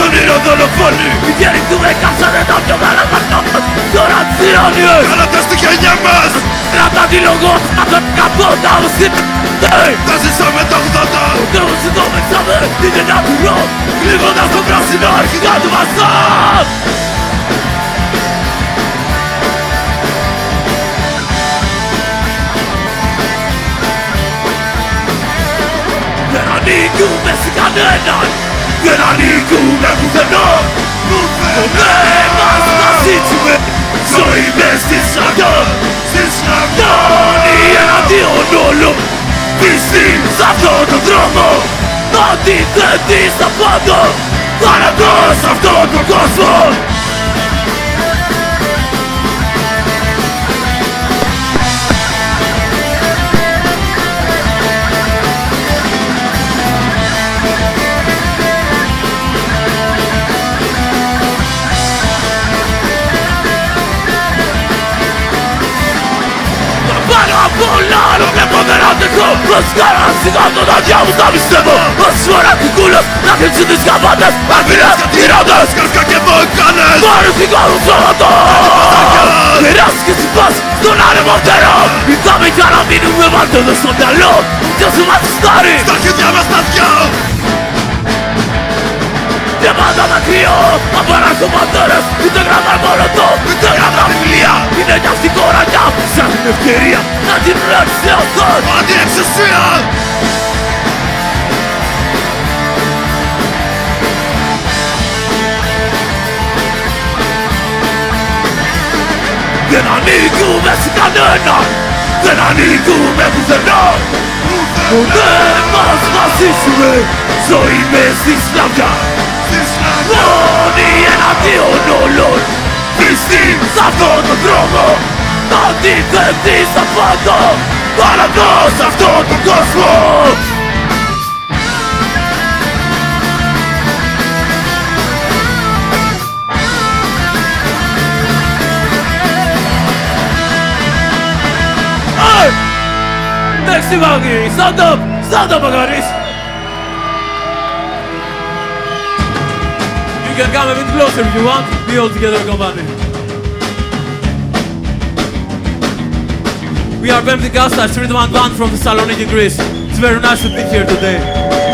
μεγαλώνει Βάσεις ιδέες μας τον ήρω δολοφόνη Οι γέροι του με κάψανε τα πιο καλά μας. Τώρα τυράννιες Καλά τα στη γενιά μας. Κράτα τη λογό να τον καπότα ουσί Τα ζήσαμε τα 80 Τέλος εδώ μεξάμε την γενιά του ροκ Κλείνοντας το πράσινο αρχικά του βασάν. Δεν ανήκουμε σε κανέναν Δεν ανήκουμε πουθενά Δεν μας θα ζήσουμε Ζωή μες στη σλαβιά Στη σλαβιά Μόνοι εναντίον όλων. Πιστοί σ' αυτόν τον δρόμο. Αντίθετοι στα πάντα Θάνατος σ' αυτόν τον κόσμο Πάνω απ' όλα άλλο βλέπω δεν αντέχω Ως κάρα σιγά το τάδια μου θα πιστεύω Ως φορά κουκούλος να κρύψουν τις γαβάτες Αφήνες και τυράντες Σκάρκα και βοκάνες Πάρε φυγάρου σώματο Μοιράσει και συμπάς στον άνεμο φτερό Ήρθαμε για να μείνουμε βάλτε εδώ στο μυαλό Ποιος σου μας στάρει Στα αρχίδια μας τα δυο Και πάντα δακρύο Από αναρχοματέρες Είτε γράμμα μόνο το Είτε γράμμα βιβλία. Είναι κι αυτή η κοραγιά που ψάχνει ευκαιρία Να την ρίξει ο Θεός. Αντιεξουσία Δεν ανήκουμε σε κανέναν Δεν ανήκουμε πουθενά. Δεν μας θα ζήσουμε Ζωή μες στη σλαβιά Στη σλαβιά Μόνοι εναντίον όλων Πιστοί σ' αυτόν τον δρόμο Αντίθετοι στα πάντα Θάνατος σ' αυτόν τον κόσμο Hey! Next uwagi! Stand up! Stand up, Agaris! Can come a bit closer if you want. Be all together, company. We are Bem the Gastas, rhythm and band from Thessaloniki, Greece. It's very nice to be here today.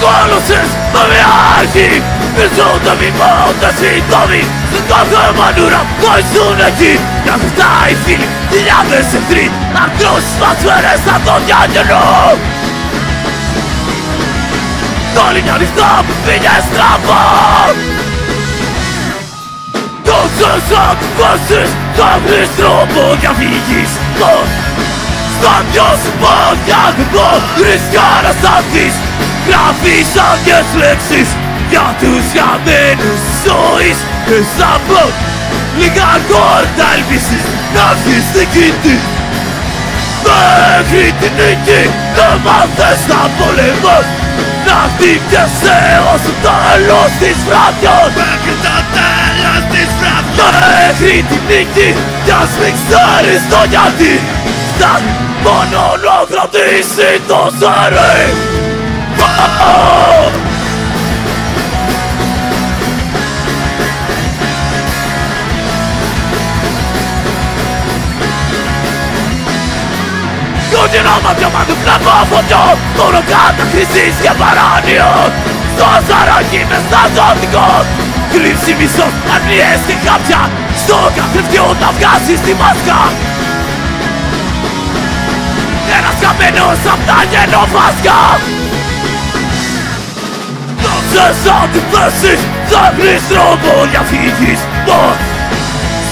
Μοργόλωσες με μια αρχή Μιζούνται μη μόντα σύντομοι Στην κάθε μανούρα βοηθούν εκεί! Να χτάει φίλοι χιλιάδες εχθροί Ακρόσεις φασφαίρες στα δόντια κενό Όλοι μια νυχτά που πήγε στραβά Τόσες αποφάσεις θα βρεις τρόπο διαφύγεις Πώς στα δυο σου πόδια δεν μπορείς πια να σταθείς Γράφεις άδειες λέξεις για τους χαμένους της ζωής. Και θα πω λίγα κόρτα ελπίσεις. Να βγεις στην κήτη Μέχρι την νίκη. Δεν μάθες να πολεμάς Να χτύπιασαι ως το τέλος της βραδιάς. Μέχρι το τέλος της βραδιάς. Μέχρι την νίκη κι ας μην ξέρεις το γιατί. Φτάνει μόνο να κρατήσει το ζέρι Κοντινό μάτια μα του βλέπω φωτιό Μόνο κατακρίσεις και παράνοιο Στο σαράκι με σταζοντικό Κρύψη μισό, αρνιές και χάπια Στο καθρεφτιό να βγάζεις τη μάσκα Ένας καμένος απ' τα γενοφάσκα Νόψες αντιθέσεις θα βρεις τρόπο για φύγεις. Πώς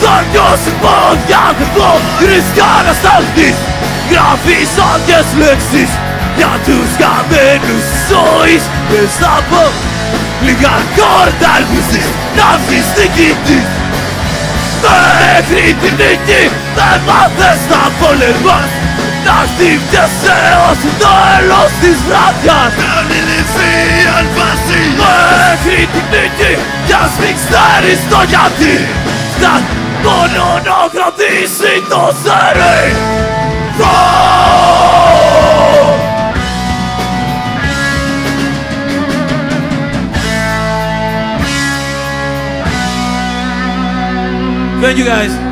θα νιώσει πόδια εδώ Ρίσκα να σταλθείς Γράφεις άδειες λέξεις Για τους καμένους ζωής. Πες θα πω Λίγα κόρτα ελπίζεις να βγεις νίκη της Μέχρι την νίκη δεν μάθες να πολεμάς. Να χτυπιέσαι ως το έλος της βραδιάς Να λυθεί η αλφάση Μέχρι την νίκη κι ας μην ξέρεις το γιατί Φτάν μόνο να κρατήσει το ζέρι Thank you guys.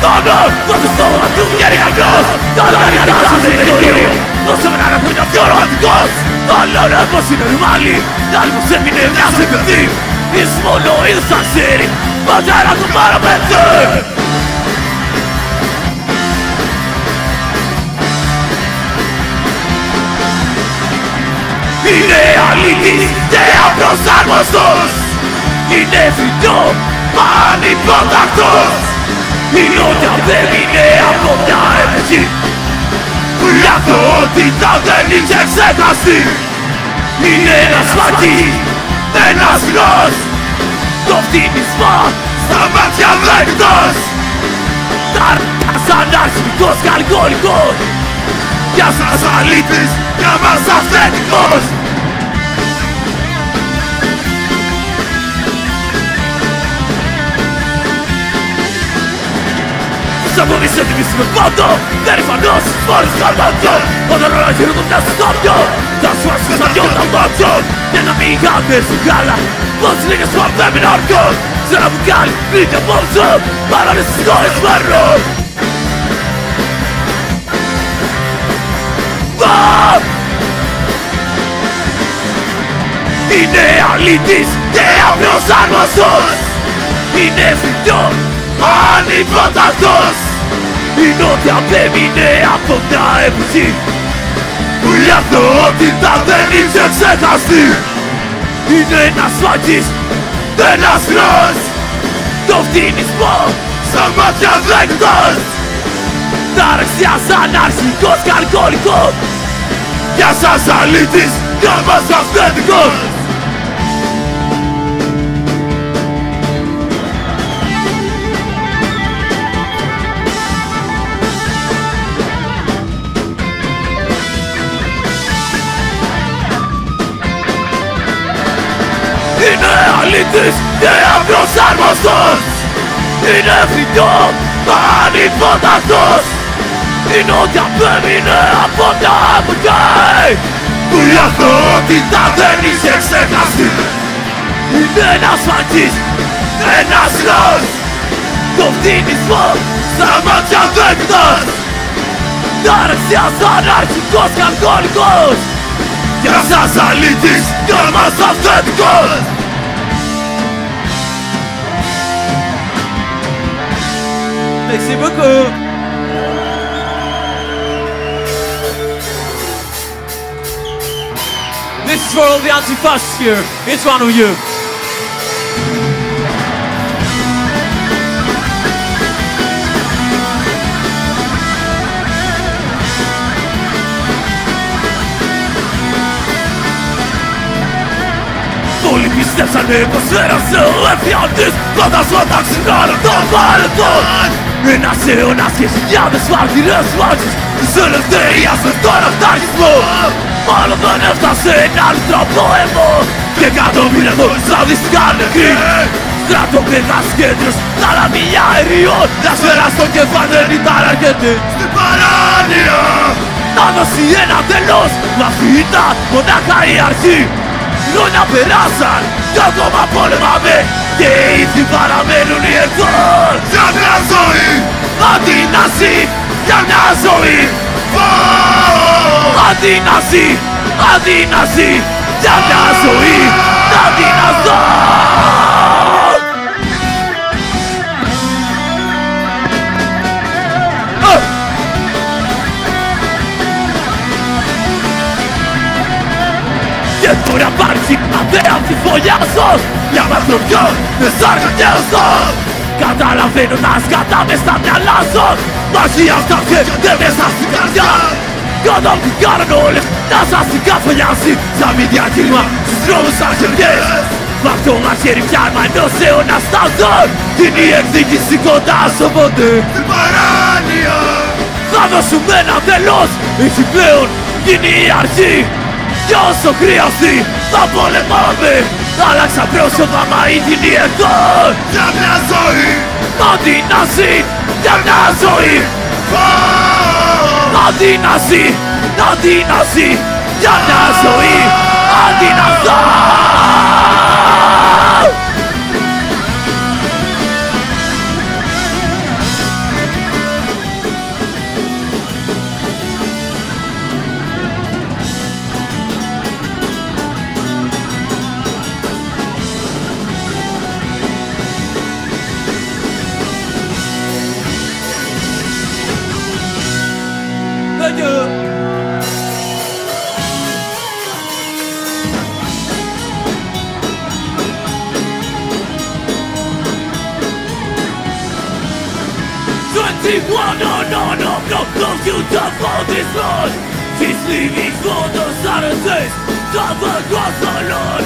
Ragazzi, ma non puttana! Quando sto a tu ieri a gos! Dalla ragazza del io! Non so venire a prendere fiore a gos! Allora così normali! Dal semine mi ha sentito! Il smollo il sasseri! Ma già era tu para pezzo! Idealitis de abrazarnos Inevitó ανυπότακτος Η νότια δεν είναι από μια εποχή Που η αθωότητα δεν είχε ξεχαστεί Είναι ένας φακή, ένας γνός Το φτύνισμα στα μάτια δέκτος Τάρκας αναρχικός και αλκοολικός Για σας αλήτης, για μας αυθεντικός Ζαμπονείς έτοιμης με πάντα Περιφανός, μόλις καρμάτια Όταν ρωτάει γύρω το μια σκόπιο Θα σου έρθει στα δυο τα μάτια Για να μην γάμπες σου γάλα Πώς λίγες που αφέμει να αρκώ Ξέρω που κάνει πίτι από όσο Παρά λες τις χώρες μέρο Είναι αλήτης και η νότια απέμεινε από μια εποχή Που η αθωότητα δεν είχε ξεχαστεί Είναι ένας φάκης, ένας χρός Το φτύνισμό στα μάτια δέκτος Ταραξιάς αναρχικός και αλκοολικός Για σας αλήτης, για μας αυθεντικός απροσάρμοστος Είναι φυτό ανυπότακτος Είναι ό,τι απέμεινε από τα εποχή Που η αθωότητα δεν είχε ξεχαστεί! Είναι ένας φακής, ένας λος Το φτύνισμό στα μάτια δέκτος Ταραξιάς αναρχικός και αλκοολικός Για σας αλήτης, για μας αυθεντικός Merci beaucoup. This is for all the anti-fascists here. It's one of you. Steps I never said I still left behind Ένας αιώνας και χιλιάδες μάρτυρες μάχης Της ελευθερίας με τον αυταρχισμό Μάλλον δεν έφτασε ένα άλλο πόλεμο Και εκατομμύρια σλαβιστικά νεκροί Στρατοπέδας κέντρος, ταλαμιλιά αερίων Να σφαίρα στο κεφάλι δεν ήταν αρκετή Στην παράνοια να δώσει ένα τέλος Μα αυτή ήταν μονάχα η αρχή Χρόνια περάσαν κι ακόμα πολεμάμε Και οι ίδιοι παραμένουν οι ερθόν Για μια ζωή. Αντί να ζει για μια ζωή. Φως Αδύναση, αδύναση Για μια ζωή. Να δυνατώ Και τώρα υπάρχει αδέα αμφιφολιάζω Για μαθροπιό με σάρκα και αστός Καταλαβαίνω τα σκατά μες στα μυαλά σας Μαζί αυτά και μέσα στην καρδιά. Κατά που κάνουν όλοι. Να σας την καφολιάσει Σαν μη διακύλημα στους δρόμους σαν χεριές Μ' αυτό μαχαίρι πιάρμα ενός αιώνα σταθών Είναι η εκδίκηση κοντά στο ποτέ. Την παράνοια. Θα δώσουμε ένα τέλος Έχει πλέον γίνει η αρχή Κι όσο χρειαστεί θα πολεμάμε! Άλλαξα πρόσωπα μα είναι εδώ! Για μια ζωή! Αδύναση για μια ζωή! Αδύναση, αδύναση για μια ζωή! Αδύνατο Adieu. For this road. She's leaving for the southern days, double the lawn.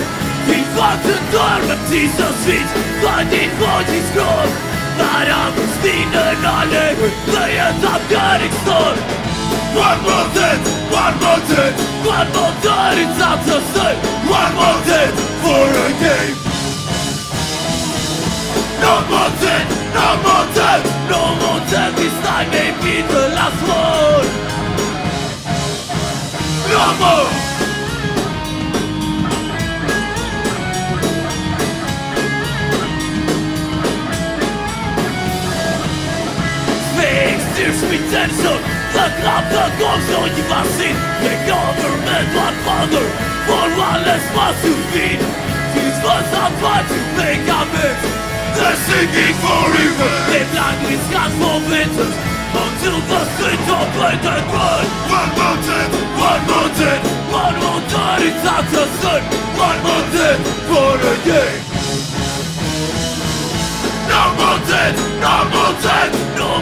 He fought the door, but Jesus feet, fighting for his growth. But I'm spinning all they end up getting stoned. One more death, one more death One more time, it's not the same. One more death for a game No more death, no more death, no more death. This time may be the last one normal! Retention, the club, the console you must see The government, my father For one less must you feed These was a part to make a mix They're seeking for revenge They blindly scan for vengeance until the seeds are blamed and One mountain, one mountain One will it's not the sun One mountain, born again No mountain, no mountain, no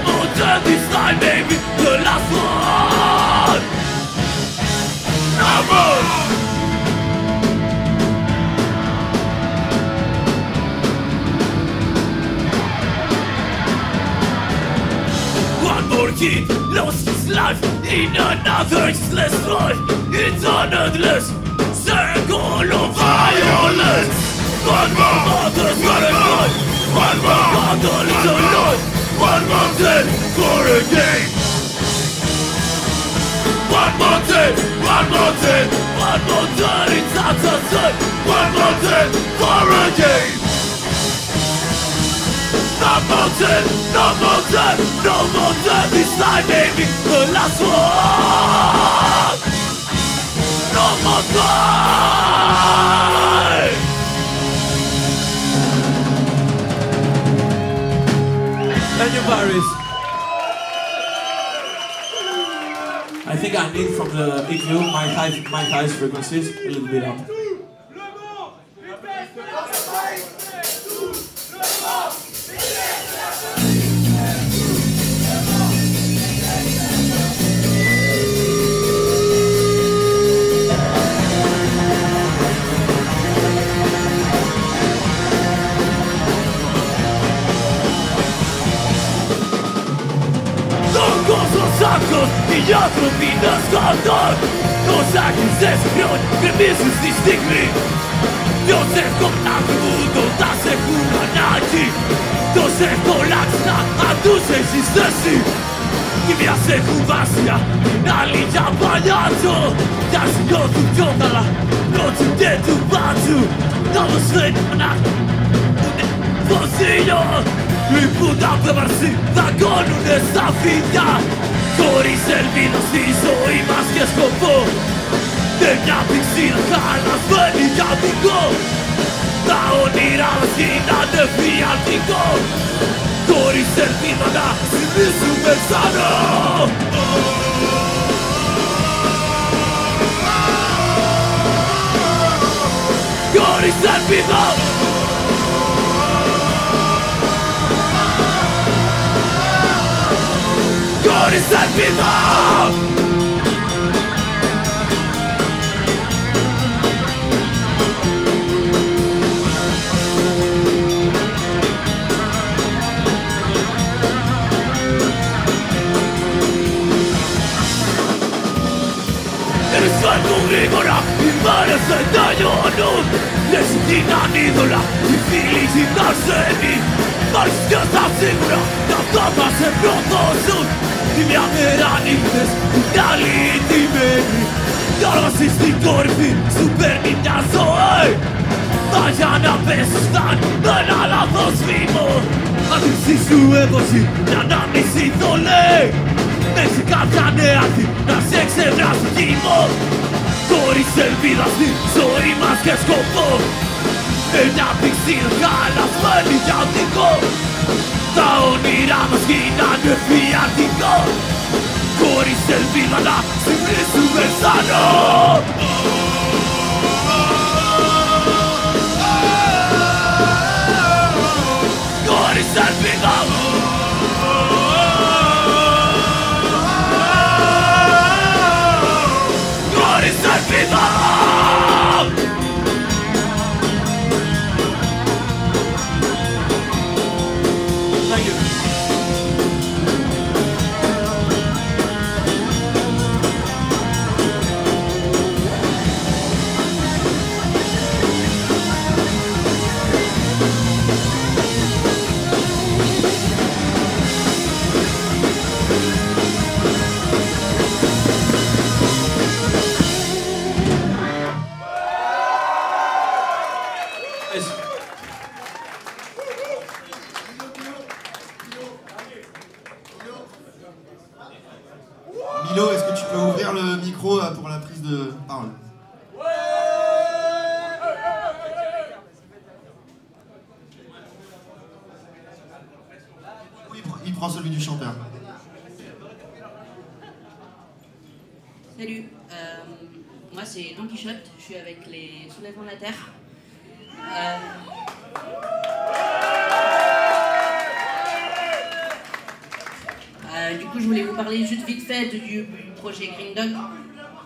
more death, no more death, no more death. This time, maybe the last one. No more time. Daniel Paris. I think I need from the EQ my high my highest frequencies a little bit up. Να σκοτών Ως άκουσες χρόν, γκρεμίζουν στη στιγμή Ποιος εύκολα να κρούτο, τα σε έχουν ανάγκη Ποιος εύκολα να αν τους έχεις θέση Η μια σε έχουν βάσια, την άλλη για παλιάτο Κι ας νιώθουν πιο καλά, νιώθουνε του μπάτσου Όμως φαίνεται να είναι φωσίλιο Λυπούν τα πέμαρση, δαγκώνουνε στα φίδια Χωρίς ελπίδα στη ζωή μας και σκοπό. Δεν μια πηξίδα χαλασμένη για δικό Τα όνειρά μας γίνανε φιαλτικό Χωρίς ελπίδα να συνδύσουμε ξανά. Χωρίς ελπίδα Χωρίς ελπίδα Φεύγουν γρήγορα, οι μέρες δεν τελειώνουν Δεν συγκινάν είδωλα, οι φίλοι γυμνασμένοι Μάλιστα και στα σίγουρα, τα αυτά θα σε προδώσουν Τη μια μέρα νύχτες, την άλλη τιμένη Κι όλα στην κορυφή, σου παίρνει μια ζωή. Μα για να πέσεις φτάνει με ένα λάθος βήμα Αντίψη σου έδωση, μια ανάμνηση το λέει. Μέχρι κάποια νέα να σε ξεβράσει κύμο Χωρίς ελπίδα στη ζωή μας και σκοπό. Μια πηξίδα χαλασμένη για δικό Τα όνειρά μας γίνανε φιατικό Χωρίς ελπίδα να συμπλήσουμε σανό je suis avec les Soulèvements de la Terre. Euh, euh, du coup, je voulais vous parler juste vite fait du, projet Green Dog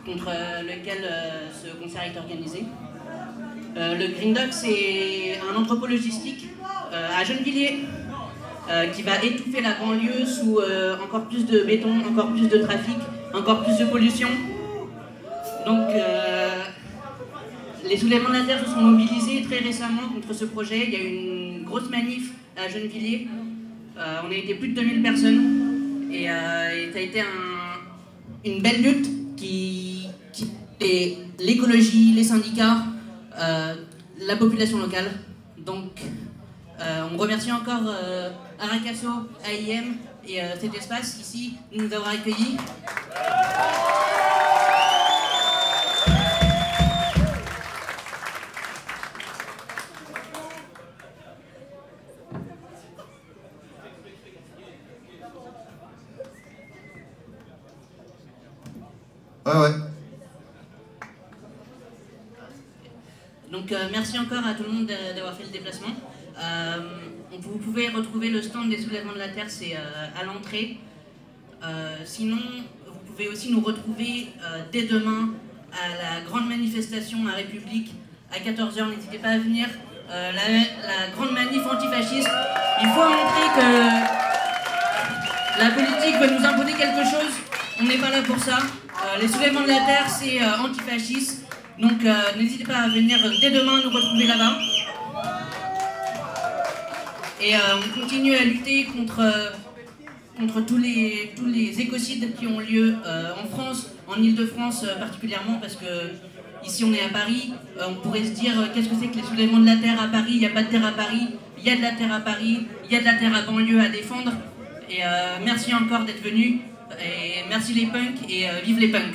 contre euh, lequel ce concert est organisé. Le Green Dog, c'est un entrepôt logistique à Gennevilliers qui va étouffer la banlieue sous encore plus de béton, encore plus de trafic, encore plus de pollution. Donc, les soulèvements de la Terre se sont mobilisés très récemment contre ce projet. Il y a eu une grosse manif à Gennevilliers. Euh, on a été plus de 2000 personnes. Et, euh, et ça a été un- une belle lutte qui, qui l'écologie, les syndicats, euh, la population locale. Donc, on remercie encore Aracasso, AIM et cet espace ici nous avoir accueillis. Donc euh, merci encore à tout le monde d'a- d'avoir fait le déplacement. Euh, vous pouvez retrouver le stand des soulèvements de la Terre, c'est euh, à l'entrée. Sinon, vous pouvez aussi nous retrouver dès demain à la grande manifestation à République à 14h. N'hésitez pas à venir. La, la grande manif antifasciste. Il faut montrer que la politique veut nous imposer quelque chose. On n'est pas là pour ça. Euh, les soulèvements de la Terre, c'est euh, antifasciste. Donc euh, n'hésitez pas à venir dès demain nous retrouver là-bas. Et on continue à lutter contre, tous, les, tous les écocides qui ont lieu en France, en Ile-de-France particulièrement, parce que ici on est à Paris. On pourrait se dire qu'est-ce que c'est que les soulèvements de la terre à Paris? Il n'y a pas de terre à Paris. Il y a de la terre à Paris. Il y a de la terre à banlieue à défendre. Et merci encore d'être venus. Et merci les punks et euh, vive les punks.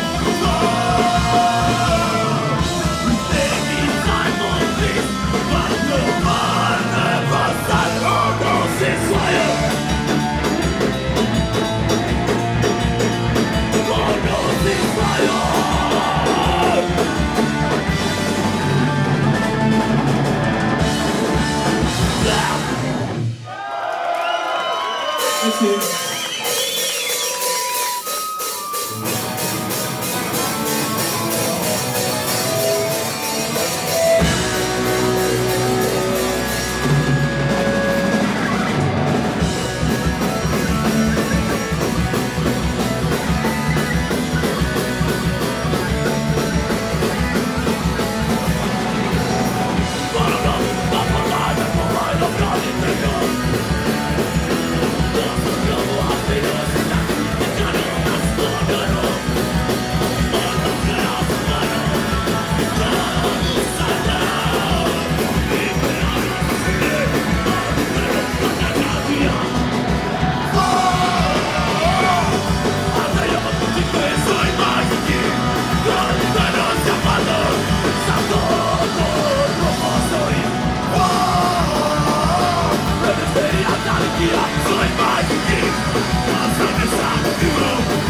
You. up!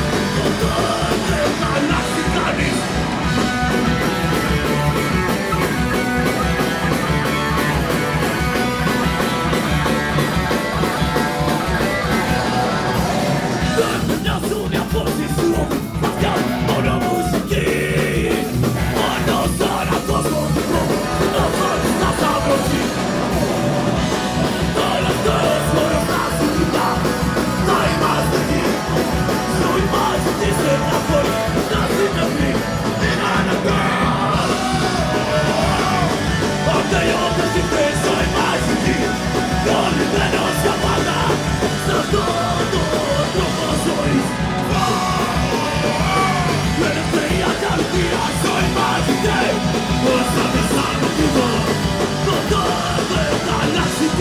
galaxy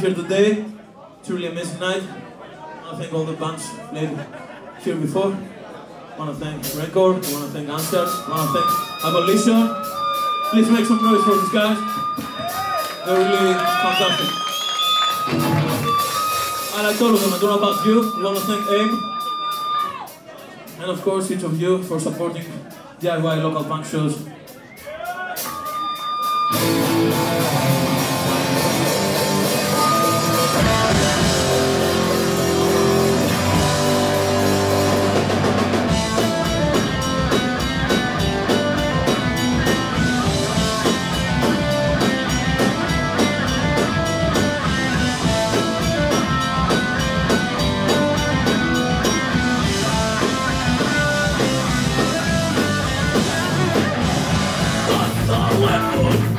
being here today. Truly amazing night. I want to thank all the bands played here before. I want to thank Record, I want to thank Answers, I want to thank Abolition. Please make some noise for these guys. They're really fantastic. I like all of them, I don't know about you. I want to thank AIM. And of course, each of you for supporting DIY local punk shows platform.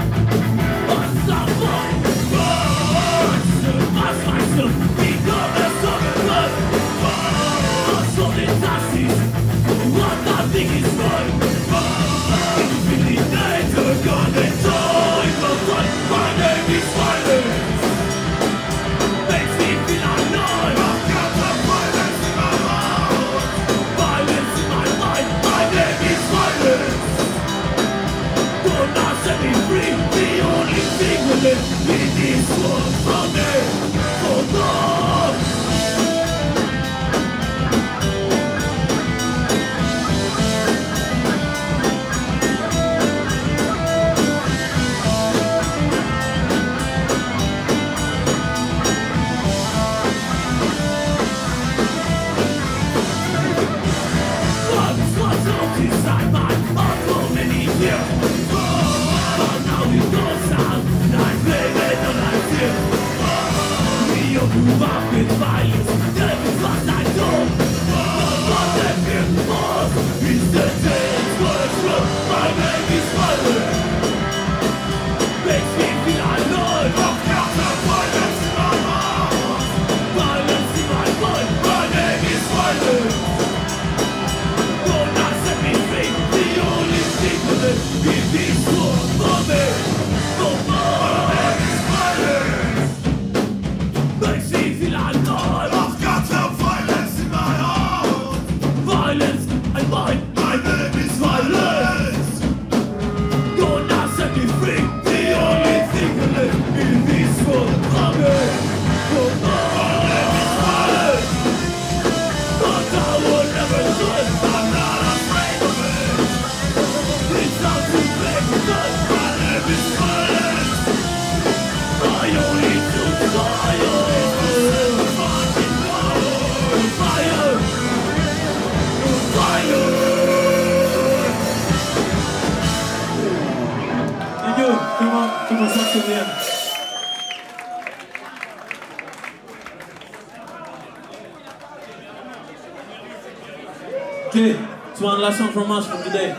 Okay, it's one last song from us for today.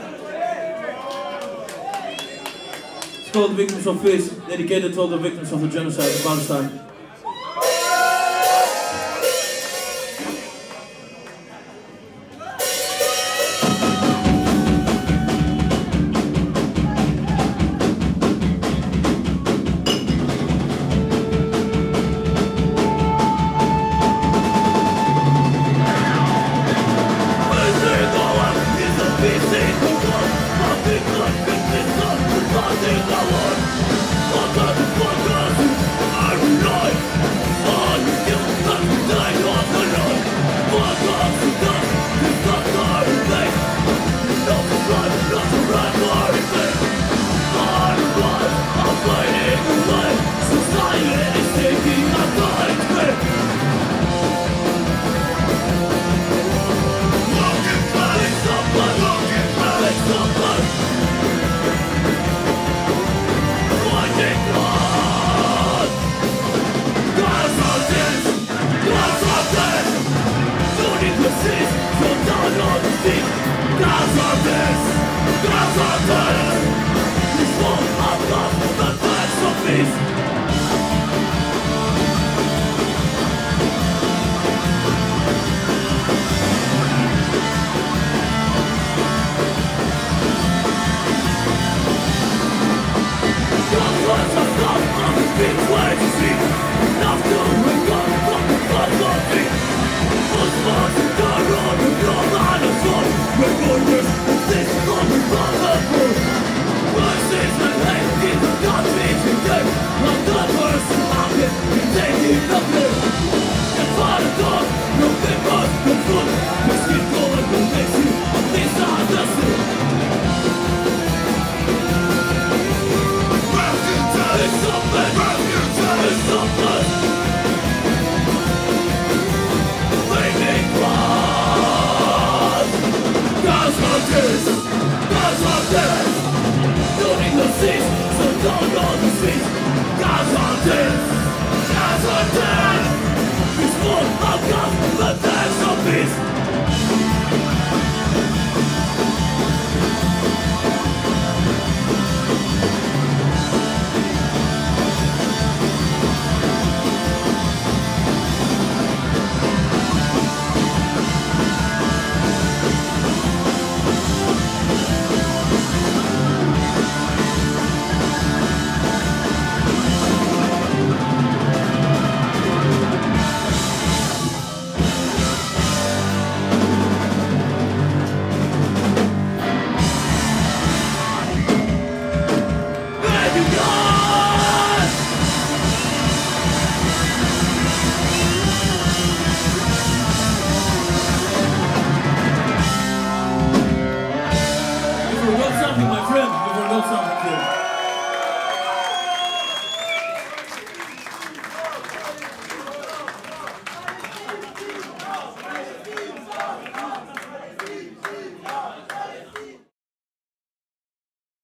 It's called Victims of Peace, dedicated to all the victims of the genocide in Palestine. Peace!